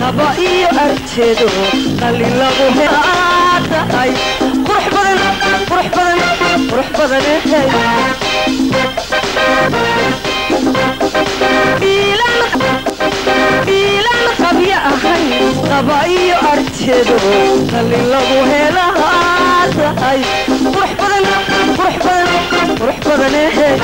naba iyo arjeedo qalin lagu heaa tahay qurux badan qurux badan qurux badan ehay biilan qabyo ahay qaba iyo arjeedo qalin lagu helaa tahay qurux badan qurux badan qurux badan ehay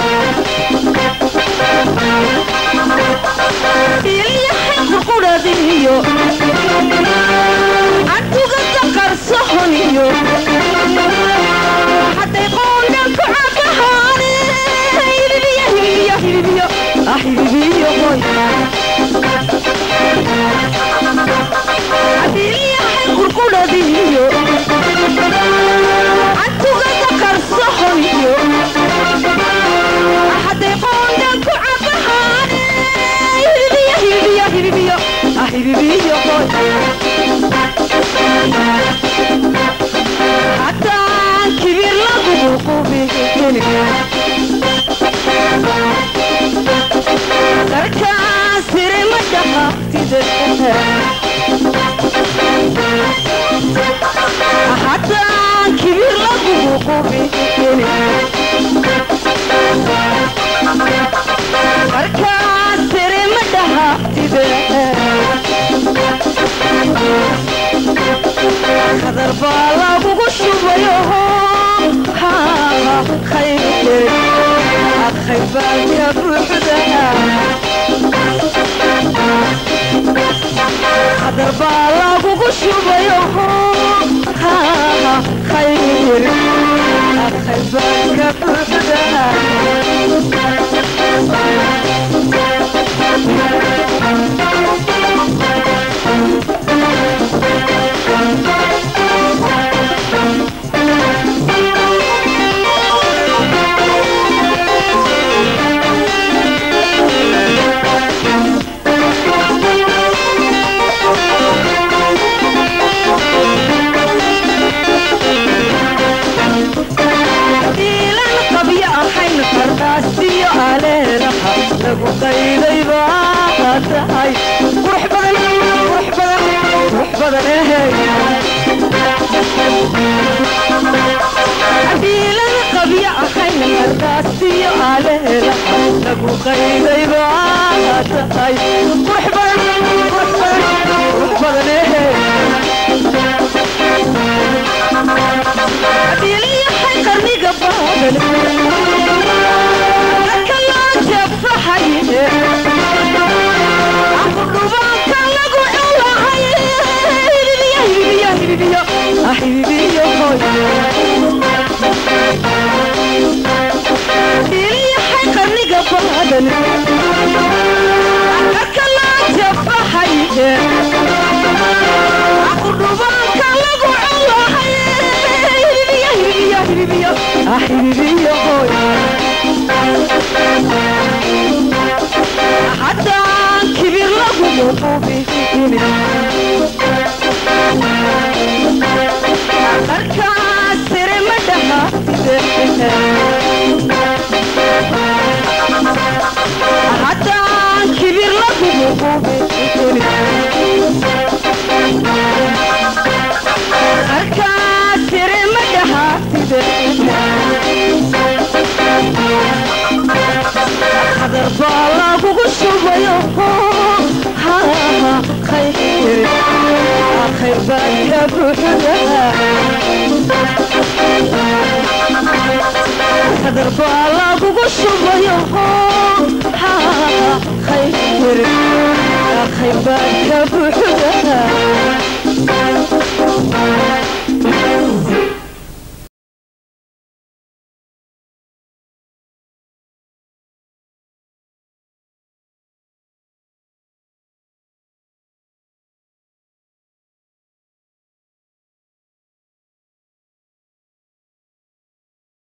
تركاسر مدحق تدر Cuba! وقيلي باتهاي روح بدن روح بدن خيل مراسي Bala kugu shubayo يا بوحدها هضربوا على يا خيبر